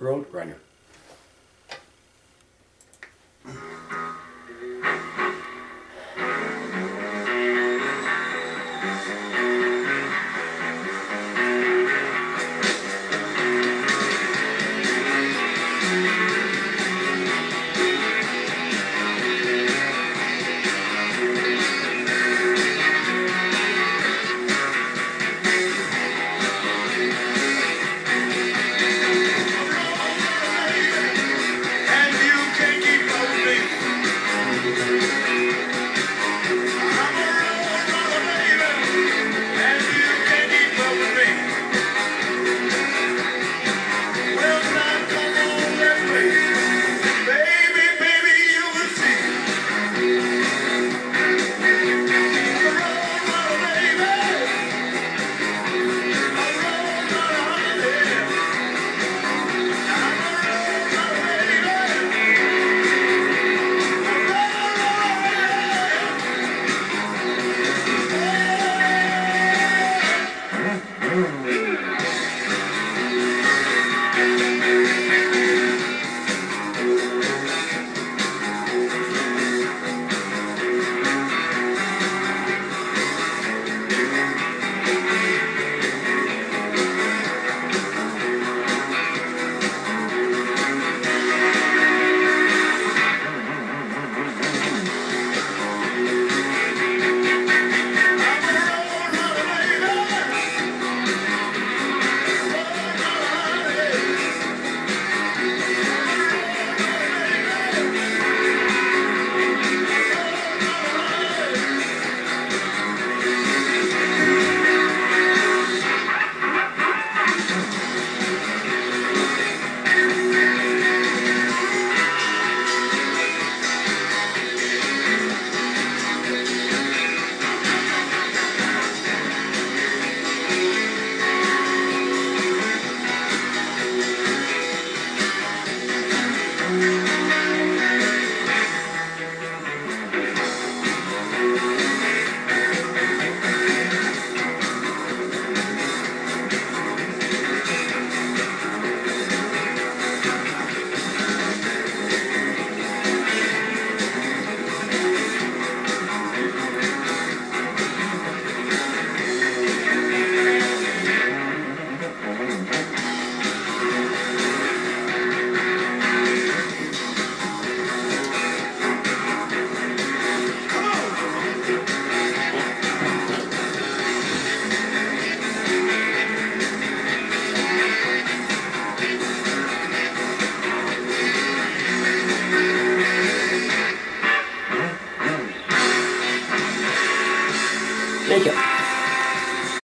Roadrunner. Baby.